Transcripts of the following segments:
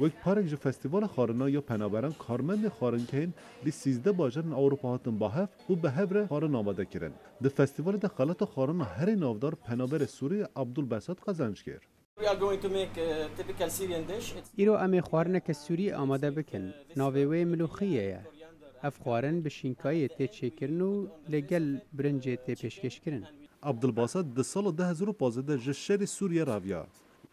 وک پارک جو فستیوال خارنا یا پنابران کارمند خارن کهین لی سیزده باجرن اوروپا هاتن با هف و به هفر خارن آماده کرن. ده فستیوال ده خلط خارنا هر نافدار پنابر سوری عبدالبسط قزنج کرد ایرو ام خوارنک سوری آماده بکن. ناوی ملوخیه اف خوارن به شینکای تی چیکرن و لگل برنج تی پیشکش کرن. عبدالباسط ده سال ده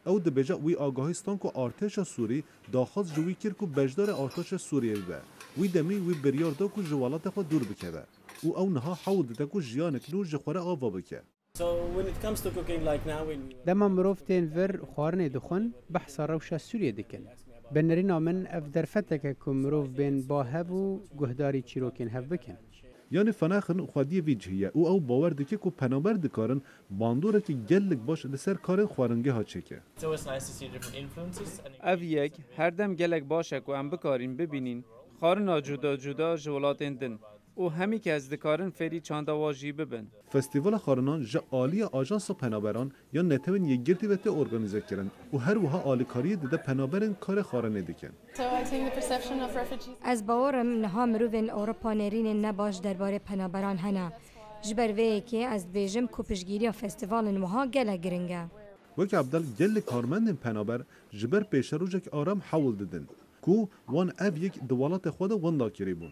او دبیجه وی آگاهستان که ارتش سوری داخواست جوی کر که بجدار ارتش سوریه به وی دمی وی بریار دا که جوالات خود دور بکه او او نها حود دا که جیان کنو جخوره آوا بکه دما مروف تین ور خوارن دخون بحث روش سوریه دکن بنرین من اف درفتک که مروف بین با هبو گهداری چیروکین هف بکن یعنی فناخن خودی ویجهیه او او باور دکه کو پنابر دکارن باندوره که گلک باش لسر کار خوارنگه ها چکه. اف یک هر دم گلک باشه که ام بکارین ببینین. خارنا جدا جدا جولاتین دن او همی که از دکارن فری چاندا واجی ببن. فستیوال خارنان جا عالی آژانس پنابران یا نتوین یک گرتی بته ارگانیزه کرن. و هر وها آلیکاری دیده پنابرن کار خارنه دیکن. از باورم نها مروین اروپا نرین نباش درباره پنابران هنه جبر وی که از بیجم کوپشگیری فستیوال وها گله گرنگه. وک عبدال گل کارمند پنابر جبر پیشروجک آرام حول ددن کو وان اف یک دوالات خود وان لاکری بون.